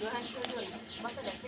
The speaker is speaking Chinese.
Tuhan, kecuali.